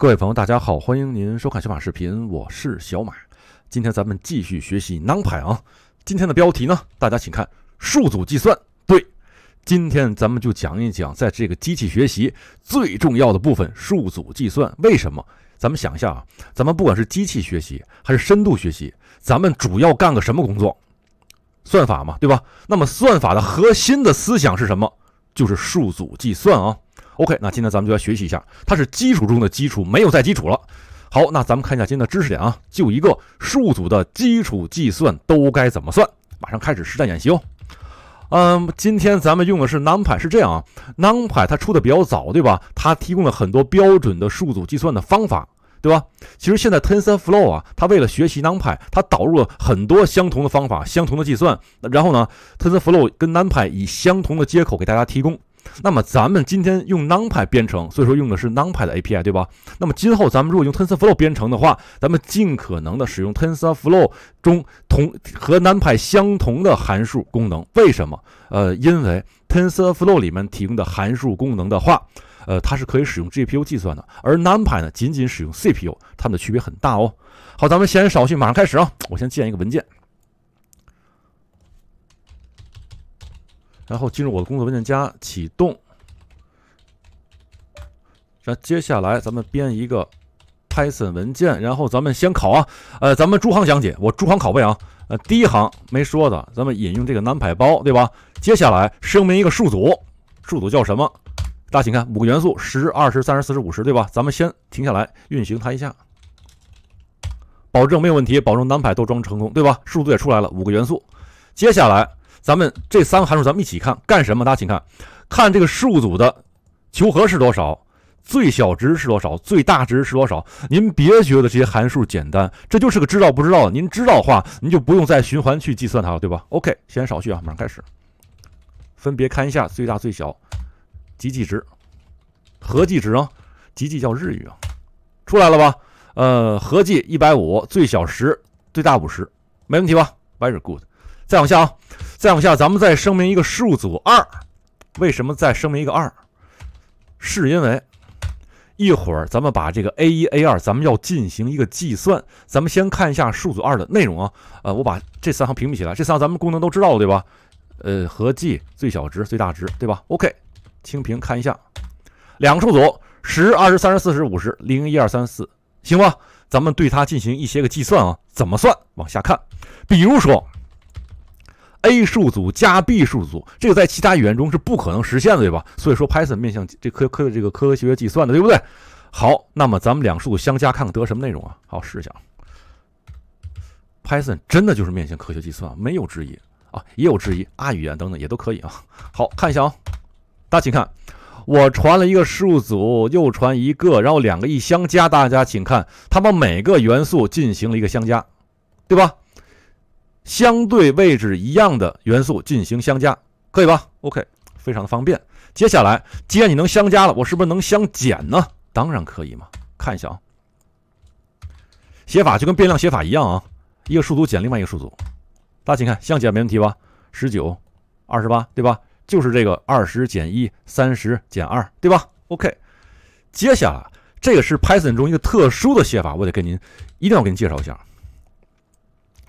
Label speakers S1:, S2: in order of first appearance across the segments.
S1: 各位朋友，大家好，欢迎您收看小马视频，我是小马。今天咱们继续学习 NumPy 啊。今天的标题呢，大家请看数组计算。对，今天咱们就讲一讲，在这个机器学习最重要的部分——数组计算。为什么？咱们想一下啊，咱们不管是机器学习还是深度学习，咱们主要干个什么工作？算法嘛，对吧？那么算法的核心的思想是什么？就是数组计算啊。OK，那今天咱们就来学习一下，它是基础中的基础，没有再基础了。好，那咱们看一下今天的知识点啊，就一个数组的基础计算都该怎么算？马上开始实战演习哦。嗯，今天咱们用的是 NumPy，是这样啊，NumPy 它出的比较早，对吧？它提供了很多标准的数组计算的方法，对吧？其实现在 TensorFlow 啊，它为了学习 NumPy，它导入了很多相同的方法、相同的计算，然后呢，TensorFlow 跟 NumPy 以相同的接口给大家提供。那么咱们今天用 NumPy 编程，所以说用的是 NumPy 的 API，对吧？那么今后咱们如果用 TensorFlow 编程的话，咱们尽可能的使用 TensorFlow 中同和 NumPy 相同的函数功能。为什么？呃，因为 TensorFlow 里面提供的函数功能的话，呃，它是可以使用 GPU 计算的，而 NumPy 呢，仅仅使用 CPU，它们的区别很大哦。好，咱们闲言少叙，马上开始啊！我先建一个文件。然后进入我的工作文件夹，启动。那接下来咱们编一个 Python 文件，然后咱们先考啊，呃，咱们逐行讲解，我逐行拷贝啊。呃，第一行没说的，咱们引用这个 NumPy 包，对吧？接下来声明一个数组，数组叫什么？大家请看，五个元素：十、二十、三十、四十、五十，对吧？咱们先停下来运行它一下，保证没有问题，保证 NumPy 都装成功，对吧？数组也出来了，五个元素。接下来。咱们这三个函数，咱们一起看干什么？大家请看，看这个数组的求和是多少，最小值是多少，最大值是多少。您别觉得这些函数简单，这就是个知道不知道。您知道的话，您就不用再循环去计算它了，对吧？OK，先少叙啊，马上开始。分别看一下最大、最小、极计值、合计值啊，极计叫日语啊，出来了吧？呃，合计一百五，最小十，最大五十，没问题吧？Very good。再往下啊，再往下，咱们再声明一个数组二。为什么再声明一个二？是因为一会儿咱们把这个 a 一 a 二，咱们要进行一个计算。咱们先看一下数组二的内容啊。呃，我把这三行屏蔽起来，这三行咱们功能都知道了，对吧？呃，合计、最小值、最大值，对吧？OK，清屏看一下，两个数组十、二十、三十、四十、五十、零、一、二、三、四，行吧？咱们对它进行一些个计算啊。怎么算？往下看，比如说。A 数组加 b 数组，这个在其他语言中是不可能实现的，对吧？所以说 Python 面向这科科这个科学计算的，对不对？好，那么咱们两数组相加，看看得什么内容啊？好，试一下。Python 真的就是面向科学计算，没有之一啊，也有之一，R 语言等等也都可以啊。好看一下啊，大家请看，我传了一个数组，又传一个，然后两个一相加，大家请看，它把每个元素进行了一个相加，对吧？相对位置一样的元素进行相加，可以吧？OK，非常的方便。接下来，既然你能相加了，我是不是能相减呢？当然可以嘛。看一下啊，写法就跟变量写法一样啊，一个数组减另外一个数组。大家请看，相减没问题吧？十九、二十八，对吧？就是这个二十减一，三十减二，对吧？OK，接下来这个是 Python 中一个特殊的写法，我得给您一定要给您介绍一下。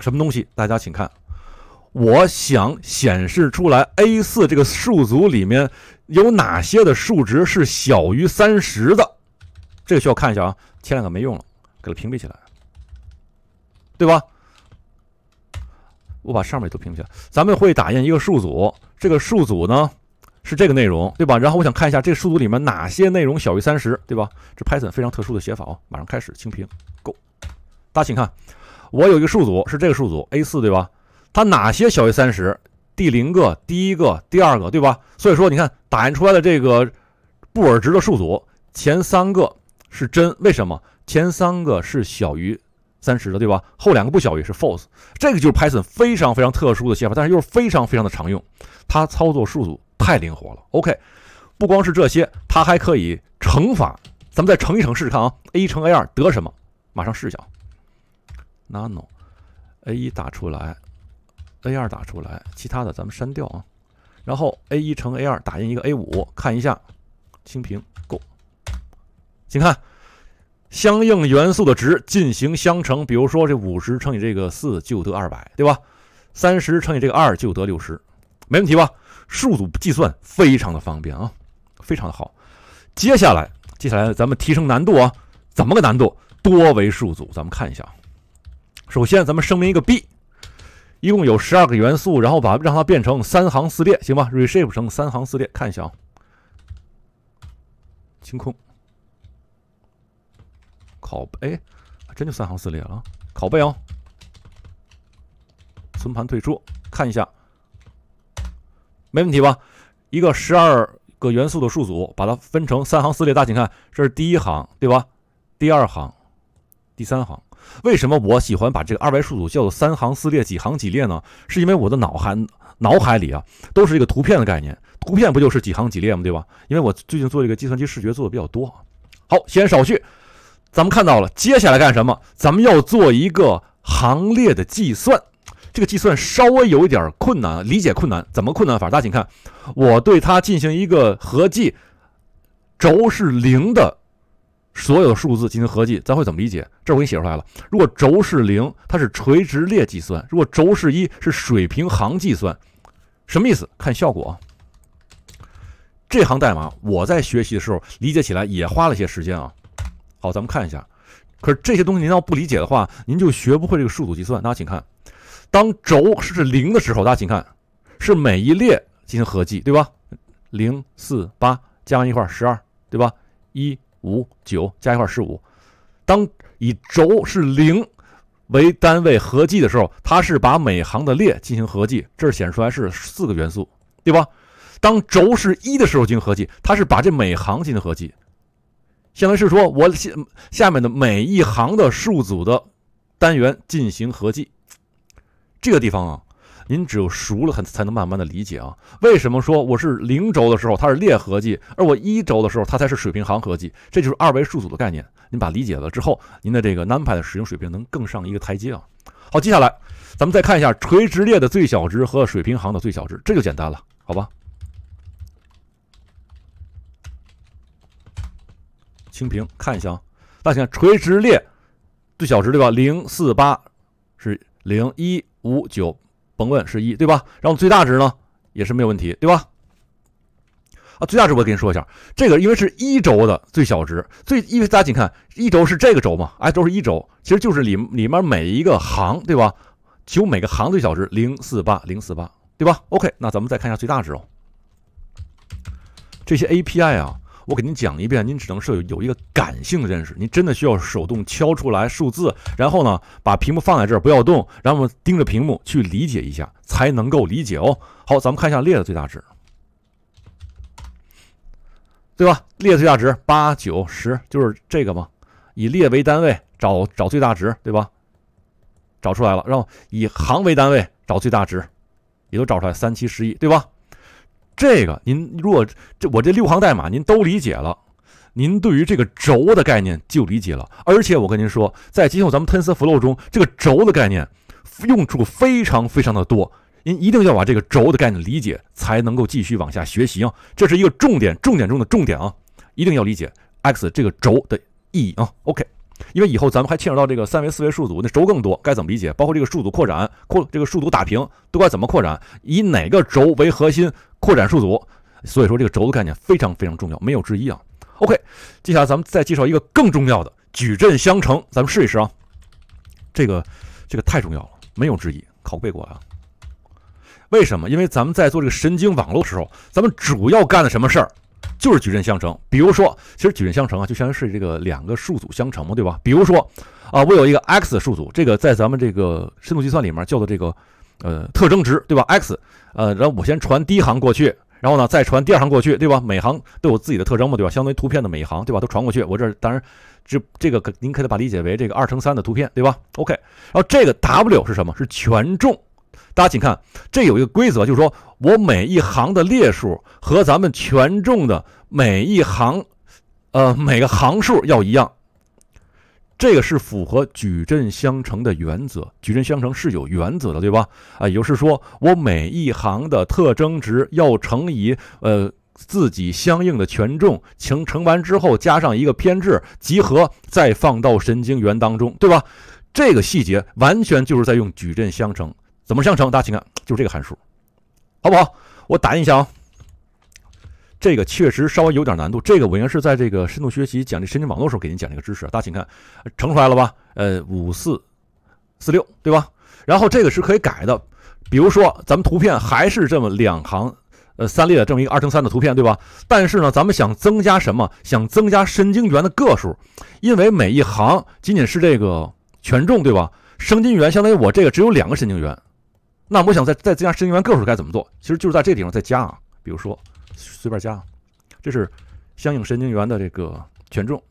S1: 什么东西？大家请看，我想显示出来 A 四这个数组里面有哪些的数值是小于三十的，这个需要看一下啊。前两个没用了，给它屏蔽起来，对吧？我把上面都屏蔽起来。咱们会打印一个数组，这个数组呢是这个内容，对吧？然后我想看一下这个数组里面哪些内容小于三十，对吧？这 Python 非常特殊的写法哦。马上开始清屏，Go。大家请看。我有一个数组是这个数组 A 四对吧？它哪些小于三十？第零个、第一个、第二个对吧？所以说你看打印出来的这个布尔值的数组，前三个是真，为什么？前三个是小于三十的对吧？后两个不小于是 false。这个就是 Python 非常非常特殊的写法，但是又是非常非常的常用。它操作数组太灵活了。OK，不光是这些，它还可以乘法。咱们再乘一乘试试看啊，A 乘 A 二得什么？马上试一下。Nano，a 一打出来，a 二打出来，其他的咱们删掉啊。然后 a 一乘 a 二打印一个 a 五，看一下，清屏，Go。请看相应元素的值进行相乘。比如说，这五十乘以这个四就得二百，对吧？三十乘以这个二就得六十，没问题吧？数组计算非常的方便啊，非常的好。接下来，接下来咱们提升难度啊，怎么个难度？多维数组，咱们看一下。首先，咱们声明一个 B，一共有十二个元素，然后把让它变成三行四列，行吧？reshape 成三行四列，看一下啊。清空，拷贝，哎，真就三行四列了。拷贝啊，存盘退出，看一下，没问题吧？一个十二个元素的数组，把它分成三行四列，大家请看，这是第一行，对吧？第二行，第三行。为什么我喜欢把这个二维数组叫做三行四列、几行几列呢？是因为我的脑海脑海里啊，都是一个图片的概念。图片不就是几行几列吗？对吧？因为我最近做这个计算机视觉做的比较多。好，先少叙，咱们看到了，接下来干什么？咱们要做一个行列的计算。这个计算稍微有一点困难，理解困难。怎么困难法？大家请看，我对它进行一个合计，轴是零的。所有的数字进行合计，咱会怎么理解？这我给你写出来了。如果轴是零，它是垂直列计算；如果轴是一，是水平行计算。什么意思？看效果。这行代码我在学习的时候理解起来也花了些时间啊。好，咱们看一下。可是这些东西您要不理解的话，您就学不会这个数组计算。大家请看，当轴是零的时候，大家请看，是每一列进行合计，对吧？零四八加完一块十二，对吧？一。五九加一块十五，当以轴是零为单位合计的时候，它是把每行的列进行合计，这显示出来是四个元素，对吧？当轴是一的时候进行合计，它是把这每行进行合计，相当于是说我下下面的每一行的数组的单元进行合计，这个地方啊。您只有熟了，才才能慢慢的理解啊。为什么说我是零轴的时候它是列合计，而我一轴的时候它才是水平行合计？这就是二维数组的概念。您把理解了之后，您的这个 NumPy 的使用水平能更上一个台阶啊。好，接下来咱们再看一下垂直列的最小值和水平行的最小值，这就简单了，好吧？清屏看一下啊，大家看垂直列最小值对吧？零四八是零一五九。甭问是一对吧？然后最大值呢也是没有问题对吧？啊，最大值我给你说一下，这个因为是一轴的最小值，最因为大家请看一轴是这个轴嘛，哎，都是一轴，其实就是里里面每一个行对吧？求每个行最小值零四八零四八对吧？OK，那咱们再看一下最大值哦，这些 API 啊。我给您讲一遍，您只能是有有一个感性的认识，您真的需要手动敲出来数字，然后呢，把屏幕放在这儿不要动，然后盯着屏幕去理解一下，才能够理解哦。好，咱们看一下列的最大值，对吧？列最大值八九十就是这个嘛，以列为单位找找最大值，对吧？找出来了，然后以行为单位找最大值，也都找出来三七十一，对吧？这个您如果这我这六行代码您都理解了，您对于这个轴的概念就理解了。而且我跟您说，在今后咱们 TensorFlow 中，这个轴的概念用处非常非常的多。您一定要把这个轴的概念理解，才能够继续往下学习啊！这是一个重点，重点中的重点啊！一定要理解 x 这个轴的意义啊！OK。因为以后咱们还牵扯到这个三维、四维数组，那轴更多，该怎么理解？包括这个数组扩展、扩这个数组打平，都该怎么扩展？以哪个轴为核心扩展数组？所以说这个轴的概念非常非常重要，没有之一啊。OK，接下来咱们再介绍一个更重要的矩阵相乘，咱们试一试啊。这个这个太重要了，没有之一，拷贝过啊。为什么？因为咱们在做这个神经网络的时候，咱们主要干的什么事儿？就是矩阵相乘，比如说，其实矩阵相乘啊，就相当于是这个两个数组相乘嘛，对吧？比如说，啊，我有一个 x 数组，这个在咱们这个深度计算里面叫做这个呃特征值，对吧？x，呃，然后我先传第一行过去，然后呢再传第二行过去，对吧？每行都有自己的特征嘛，对吧？相当于图片的每一行，对吧？都传过去，我这当然这这个您可以把理解为这个二乘三的图片，对吧？OK，然后这个 w 是什么？是权重。大家请看，这有一个规则，就是说我每一行的列数和咱们权重的每一行，呃，每个行数要一样。这个是符合矩阵相乘的原则。矩阵相乘是有原则的，对吧？啊，也就是说，我每一行的特征值要乘以呃自己相应的权重，乘乘完之后加上一个偏置，集合再放到神经元当中，对吧？这个细节完全就是在用矩阵相乘。怎么相乘？大家请看，就是这个函数，好不好？我打印一下啊。这个确实稍微有点难度。这个我应该是在这个深度学习讲这神经网络时候给您讲这个知识。大家请看，乘出来了吧？呃，五四四六，对吧？然后这个是可以改的。比如说，咱们图片还是这么两行，呃，三列的这么一个二乘三的图片，对吧？但是呢，咱们想增加什么？想增加神经元的个数，因为每一行仅仅是这个权重，对吧？神经元相当于我这个只有两个神经元，那我想再再增加神经元个数该怎么做？其实就是在这地方再加啊，比如说。随便加，这是相应神经元的这个权重。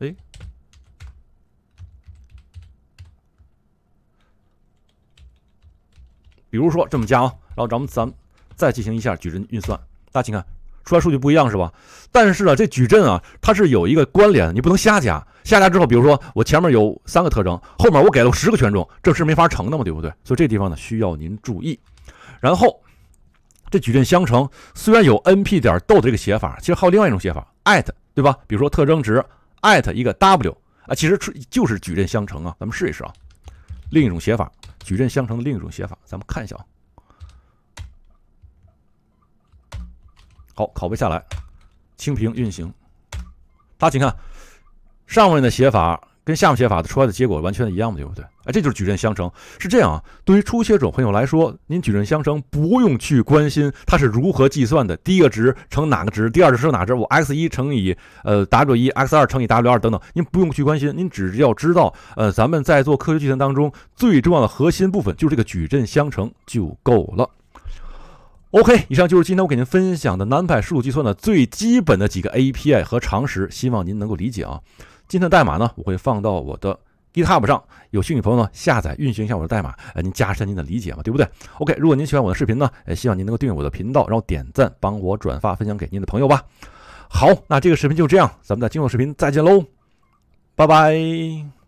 S1: 哎，比如说这么加啊，然后咱们咱们再进行一下矩阵运算。大家请看，出来数据不一样是吧？但是呢，这矩阵啊，它是有一个关联，你不能瞎加。瞎加之后，比如说我前面有三个特征，后面我给了十个权重，这是没法乘的嘛，对不对？所以这地方呢，需要您注意。然后。这矩阵相乘虽然有 NP 点逗的这个写法，其实还有另外一种写法，at 对吧？比如说特征值 at 一个 W 啊，其实就是矩阵相乘啊。咱们试一试啊，另一种写法，矩阵相乘的另一种写法，咱们看一下啊。好，拷贝下来，清屏运行。大家请看上面的写法。跟下面写法出来的结果完全一样的，对不对？哎，这就是矩阵相乘，是这样啊。对于初学者朋友来说，您矩阵相乘不用去关心它是如何计算的，第一个值乘哪个值，第二个乘哪值，我 x 一乘以呃 w 一，x 二乘以 w 二等等，您不用去关心，您只要知道，呃，咱们在做科学计算当中最重要的核心部分就是这个矩阵相乘就够了。OK，以上就是今天我给您分享的南派数组计算的最基本的几个 API 和常识，希望您能够理解啊。今天的代码呢，我会放到我的 GitHub 上，有兴趣朋友呢下载运行一下我的代码，呃，您加深您的理解嘛，对不对？OK，如果您喜欢我的视频呢，也希望您能够订阅我的频道，然后点赞，帮我转发分享给您的朋友吧。好，那这个视频就这样，咱们在今后视频再见喽，拜拜。